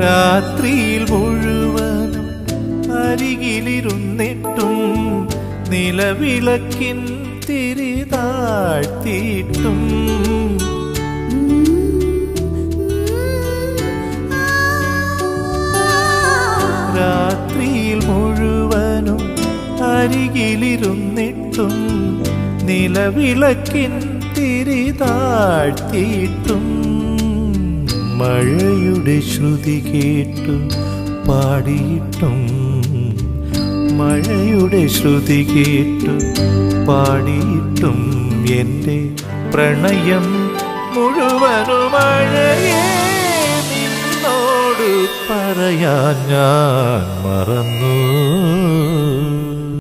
രാത്രിയിൽ മുഴുവനും അരികിലിരുന്നിട്ടും നിലവിളക്കിൻ തിരി താഴ്ത്തിയിട്ടും. രാത്രിയിൽ മുഴുവനും അരികിലിരുന്നിട്ടും നിലവിളക്കിൻ തിരി താഴ്ത്തിയിട്ടും. മഴയുടെ ശ്രുതി കേട്ടു പാടിയിട്ടും മഴയുടെ ശ്രുതി കേട്ടു പാടിയിട്ടും എന്റെ പ്രണയം മുഴുവനും മഴയേ നിന്നോട് പറയാൻ ഞാൻ മറന്നു.